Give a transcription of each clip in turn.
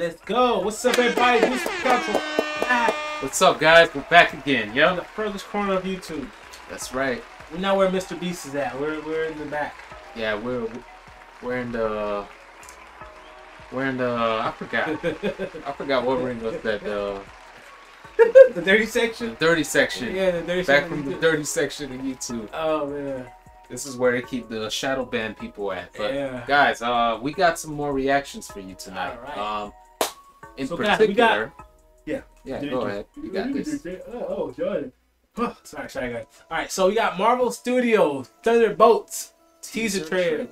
Let's go. What's up, everybody? What's up, guys? We're back again, yo. the furthest corner of YouTube. That's right. We're not where MrBeast is at. We're we're in the back. Yeah, we're we're in the we're in the I forgot I forgot what ring was that uh the dirty section. The dirty section. Yeah, the dirty section. Back from the dirty section of YouTube. Oh man. This is where they keep the shadow band people at. But Yeah. guys, uh, we got some more reactions for you tonight. Alright. Um, in So, guys, we got- Yeah. yeah, go ahead. You got this. Oh, oh Jordan. Huh, sorry, sorry, guys. All right, so we got Marvel Studios Thunderbolts teaser trailer.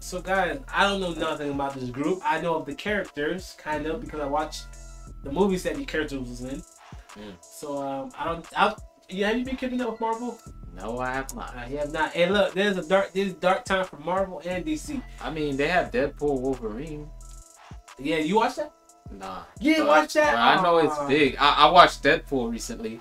So, guys, I don't know nothing about this group. I know of the characters, kind of, because I watched the movies that the characters was in. Mm. So, um, I don't. I, yeah, have you been keeping up with Marvel? No, I have not. You have not. Hey, look, there's a dark, there's dark time for Marvel and DC. I mean, they have Deadpool, Wolverine. Yeah, you watch that? Nah. You didn't watch that? I know it's oh. big. I, I watched Deadpool recently,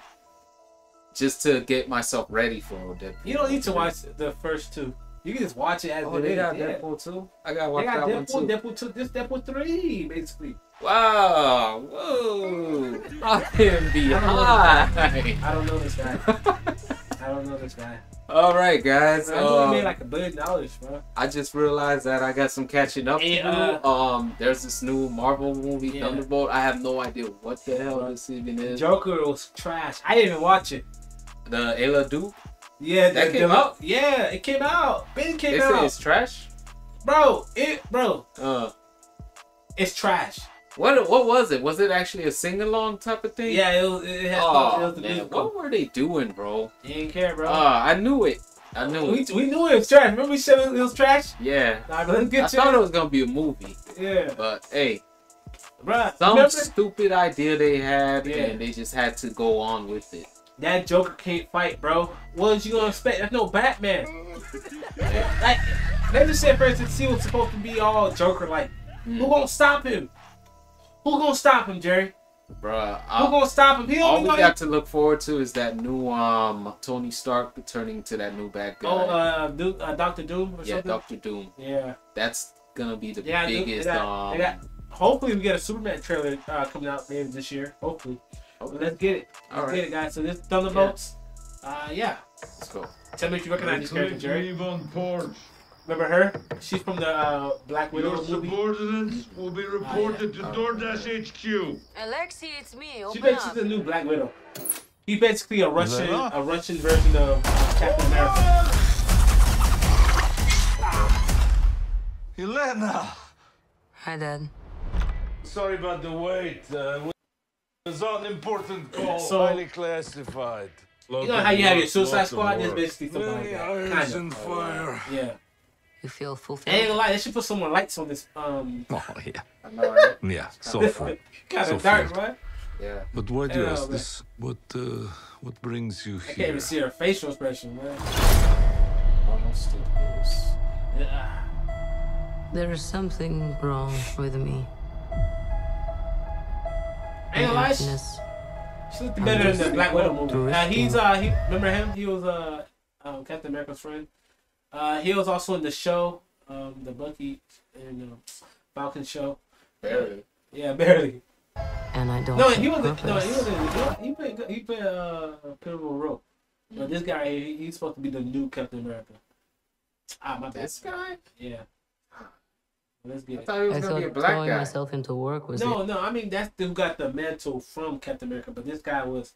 just to get myself ready for Deadpool. You don't need to watch the first two. You can just watch it as Oh, it they got yeah. Deadpool too. I gotta They watch got that one Deadpool, too. Deadpool two, this Deadpool three, basically. Wow! Whoa! I am behind. I don't know this guy. I don't know this guy. All right, guys. I know he um, made like a billion dollars, bro. I just realized that I got some catching up to do. uh, um, there's this new Marvel movie, Yeah. Thunderbolt. I have no idea what the hell this even is. Joker was trash. I didn't even watch it. The Ayla Duke. Yeah, That the- came the- out? Yeah, it came out. Ben came They say out, it's trash. bro. It, bro, Uh, it's trash. What what was it? Was it actually a sing along type of thing? Yeah, it was. It had. Oh, it was the man, musical. what were they doing, bro? You didn't care, bro. Ah, I knew it. I knew we, it. we knew it was trash. Remember we said it was trash? Yeah. Let's I get to thought it. it was gonna be a movie, Yeah, but hey, bro. some Remember stupid idea they had, Yeah. and they just had to go on with it. that Joker can't fight, bro. What was you gonna expect? That's no Batman. like, they just said for instance, he was supposed to be all Joker like. Who gonna stop him? Who gonna stop him, Jerry? Bruh, Who gonna stop him? He all only we gonna got to look forward to is that new um Tony Stark turning to that new bad guy. Oh, uh, Doom, uh, Doctor Doom or yeah. Doctor Doom. Yeah. That's gonna be the Yeah, they- biggest. they got- um, they got- Hopefully, we get a Superman trailer uh, coming out maybe this year. Hopefully. okay, Let's get it. Let's All right. get it, guys. So this Thunderbolts. Uh, yeah. let's go. Tell me if you recognize this character, Jerry. leave on porch. Remember her? She's from the uh, Black Widow Your movie. subordinates will be reported Oh. to DoorDash HQ. Alexei, it's me. She Open basically up. the new Black Widow. He's basically a Russian, Vera? a Russian version of uh, Captain America. Yelena! Hi, Dad. Sorry about the wait. Uh, it was an important call, So- highly classified. You know how you have your Suicide Squad? There's basically something like Many that. irons Kind of. fire. Yeah. You feel I ain't fulfilled? gonna lie, they should put some more lights on this. Um, Oh, yeah. Know, right? Yeah, so far. kind So of dark, right? Yeah. But why do you ask this? What, uh, what brings you I can't even see her facial expression, man. Almost too. Yeah. There is something wrong with me. I ain't gonna lie, she, she looked better than the Black Widow movie. Touristy. Uh, he's uh, he remember him? He was uh, um, Captain America's friend. Uh, he was also in the show, um, the Bucky and uh, Falcon show. Barely. Yeah, barely. And I don't No, he was. No, he was. In, he played. He played uh, a pivotal role. But this guy, he, he's supposed to be the new Captain America. Ah, my bad. This guy? Yeah. Let's I get it. thought he was I gonna be a thought black throwing guy. myself into work was No, it. no. I mean, that's the who got the mantle from Captain America. But this guy was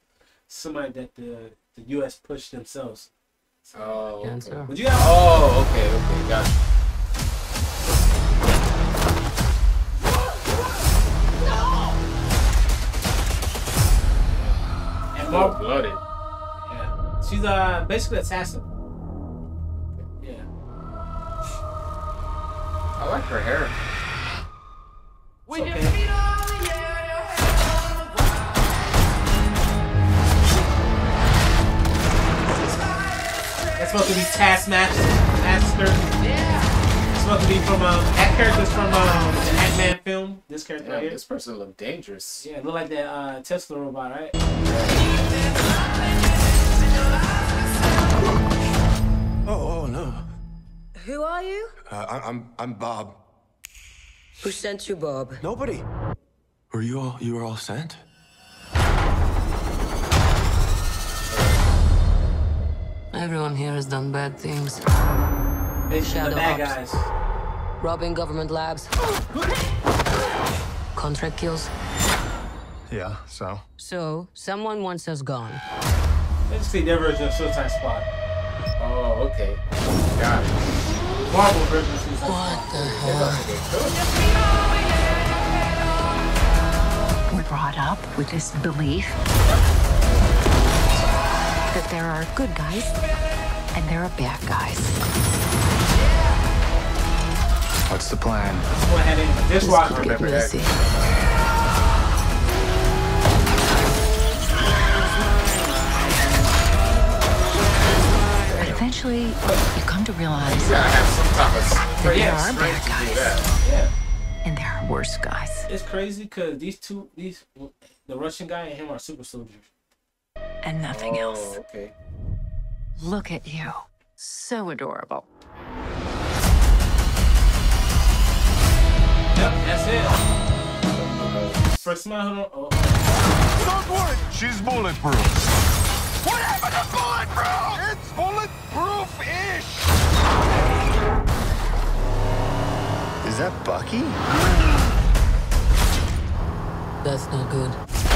somebody that the the U.S. pushed themselves. Oh. Okay. Answer. But you got. Oh, okay, okay, got it. And Cold blooded. yeah. She's uh basically assassin. Yeah. I like her hair. It's okay. That's supposed to be Taskmaster. Master. It's supposed to be from um, that character's from um, the Ant-Man film. This character Damn, right here. this person look dangerous. Yeah, look like that uh, Tesla robot, right? Oh, oh no. Who are you? Uh, I- I'm I'm Bob. Who sent you, Bob? Nobody. Were you all you were all sent? Here has done bad things. It's the Shadow bad Ops. guys. Robbing government labs. Contract kills. Yeah, so? So, someone wants us gone. Let's see their version of Suicide Squad. Oh, okay. Got it. Marvel version of Suicide What the hell? We're brought up with this belief that there are good guys and there are bad guys. What's the plan? Go ahead and This dishwasher. could get remember that. But eventually, you come to realize You gotta have some type of that there yes, are bad guys that. Yeah. and there are worse guys. It's crazy because these two, these the Russian guy and him are super soldiers. And nothing oh, else. Oh, okay. Look at you. So adorable. Yep, that's it. First smile. hold on. Oh. Don't worry, she's bulletproof. What happened to bulletproof? It's bulletproof-ish. Is that Bucky? That's not good.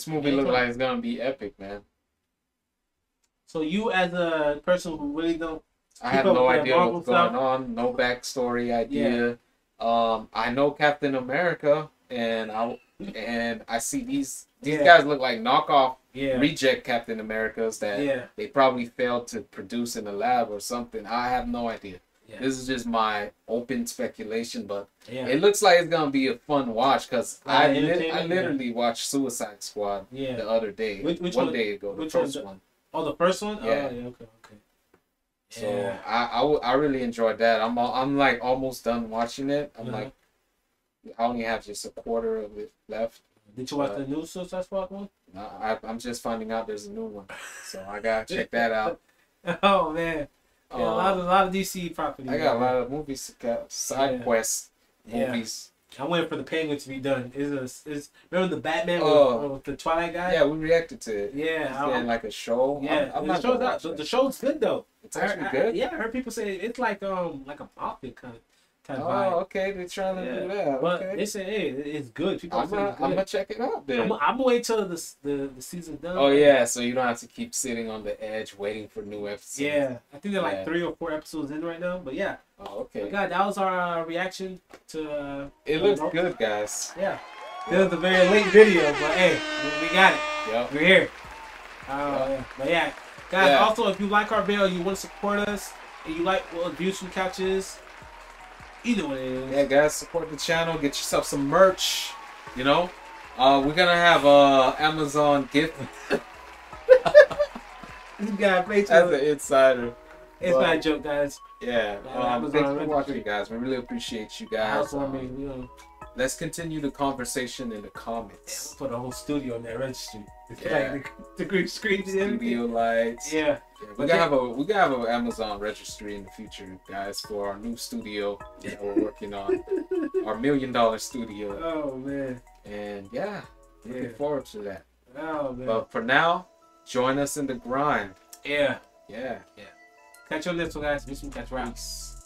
This movie look like it's gonna be epic, man. So you, as a person who really don't, I have no with that idea Marvel what's going on, no backstory idea. Um, I know Captain America, and I and I see these these Yeah. guys look like knockoff yeah, reject Captain Americas that Yeah. they probably failed to produce in the lab or something. I have no idea. Yeah. This is just my open speculation, but yeah, it looks like it's gonna be a fun watch because I li- I entertaining, yeah. literally watched Suicide Squad yeah. the other day, Which- which one one- day ago, the first the- one. Oh, the first one. Yeah. Oh, yeah. Okay. Okay. So Yeah. I, I, w- I really enjoyed that. I'm I'm like almost done watching it. I'm Uh-huh. like I only have just a quarter of it left. Did you watch uh, the new Suicide Squad one? No, I, I'm just finding out there's a new one, so I gotta check that out. Oh man, yeah, a lot Um, of a lot of DC properties. I got a lot of movies, got side Yeah. quest Yeah. movies. I'm waiting for the Penguin to be done. Is is remember the Batman Oh. with, with the Twilight guy? Yeah, we reacted to it. yeah. It's like a show. I'm- yeah, I'm, the, not show's out- the, the show's good though. It's actually I- good. yeah, I heard people say it's like um like a mafia kind of type Oh, vibe. okay. They're trying to do Yeah. that. But Okay. they say hey, it's good. People I'm say gonna, it's I'm gonna check it out then. I'm, I'm gonna wait till the the, the season's done. oh yeah, so you don't have to keep sitting on the edge waiting for new episodes. Yeah, I think they're like three or four episodes in right now. But yeah, Oh, okay. God, that was our uh, reaction to. Uh, It looks good, guys. Yeah, This is a very late video, but hey, we- we got it. Yep. We're here. Oh, yeah. But yeah, guys. Yeah. Also, if you like our video, you want to support us, and you like what views from couches, either way. Yeah, guys, support the channel. Get yourself some merch. You know, uh, we're gonna have uh Amazon gift This guy plays. as an insider. It's but- not a joke, guys. Yeah. Um, thanks for watching, guys. We really appreciate you guys. Um, warming, you know, let's continue the conversation in the comments. put a whole studio in that registry. Yeah. like the, screens and everything. Studio lights. Yeah. Yeah, we gotta have a we gotta have an Amazon registry in the future, guys, for our new studio that we're working on, our million dollar studio, Oh man. and yeah, looking Yeah. forward to that. Oh man. But for now, join us in the grind. yeah. Yeah. Yeah. Catch you on this one, guys. Miss you. Catch. Peace.